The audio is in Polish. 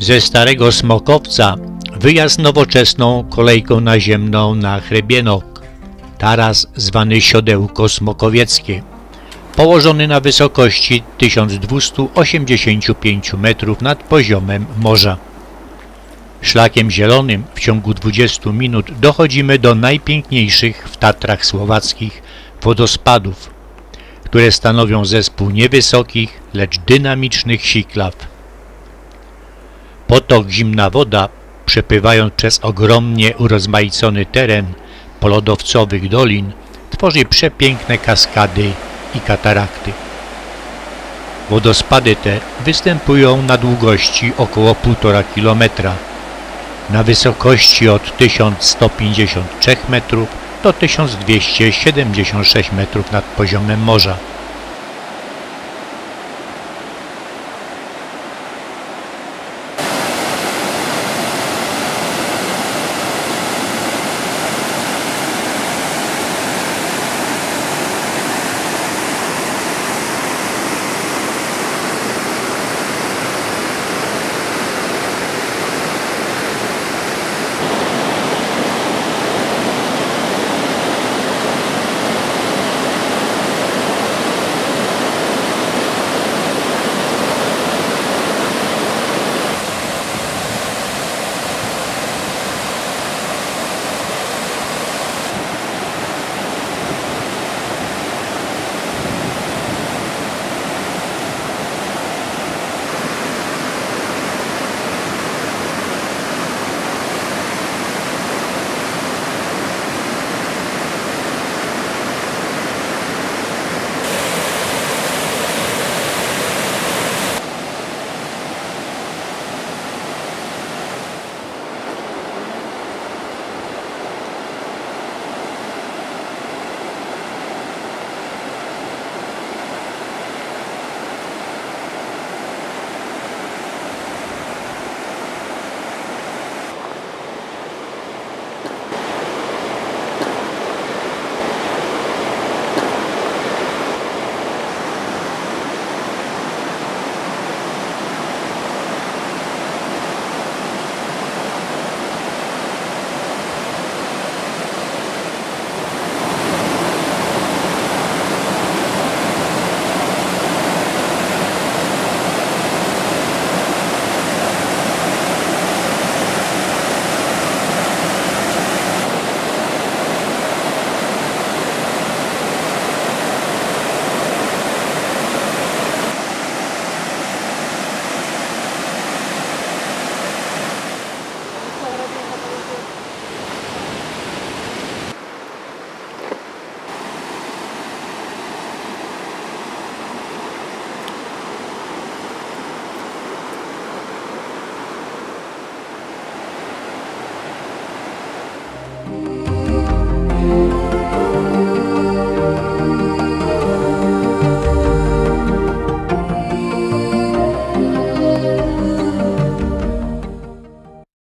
Ze Starego Smokowca wyjazd nowoczesną kolejką naziemną na Hrebienok, taras zwany Siodełko Smokowieckie, położony na wysokości 1285 metrów nad poziomem morza. Szlakiem zielonym w ciągu 20 minut dochodzimy do najpiękniejszych w Tatrach Słowackich wodospadów, które stanowią zespół niewysokich, lecz dynamicznych siklaw. Potok zimna woda, przepływając przez ogromnie urozmaicony teren polodowcowych dolin, tworzy przepiękne kaskady i katarakty. Wodospady te występują na długości około 1,5 kilometra, na wysokości od 1153 metrów do 1276 metrów nad poziomem morza.